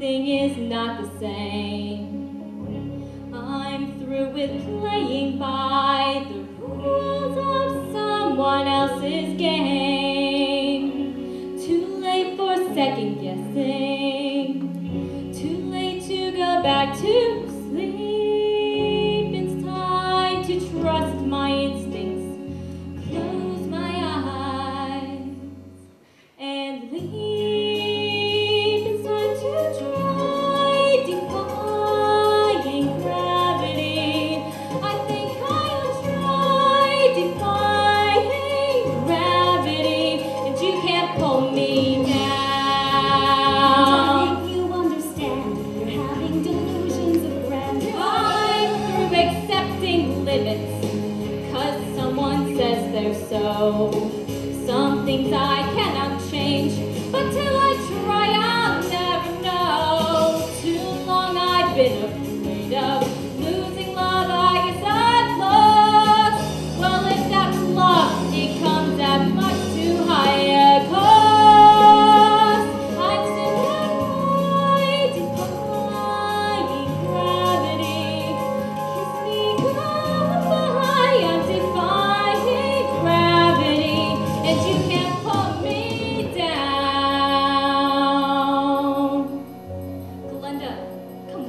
something is not the same. I'm through with playing by the rules of someone else's game.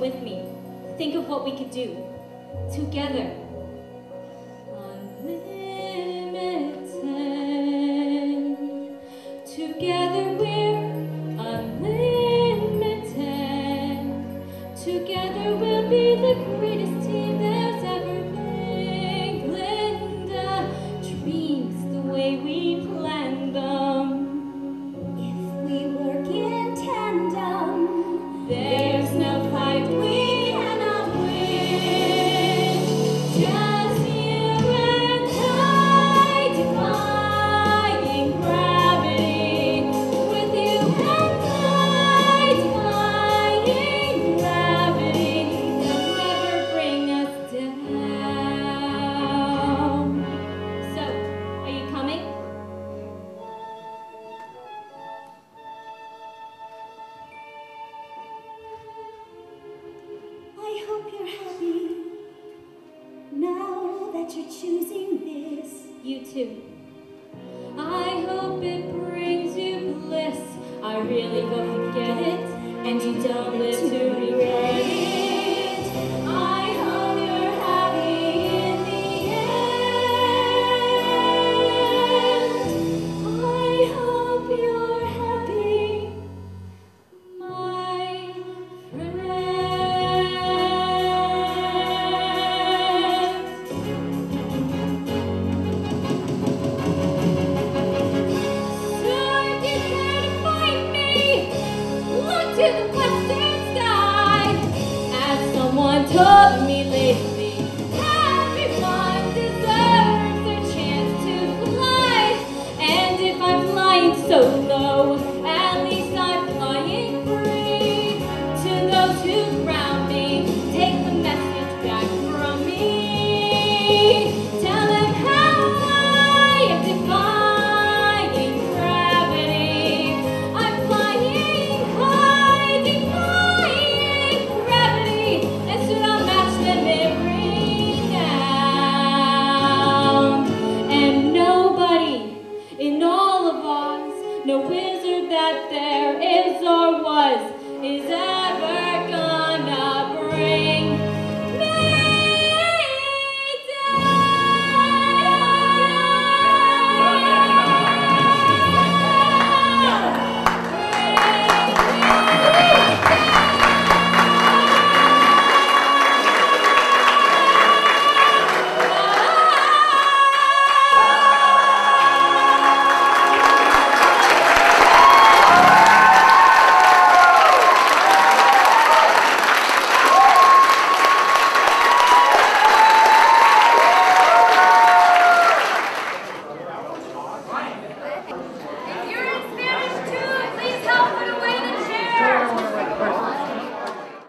with me. Think of what we could do together. hope you're happy now that you're choosing this. You too. I hope it brings you bliss. I really hope you get it. western sky as someone told me.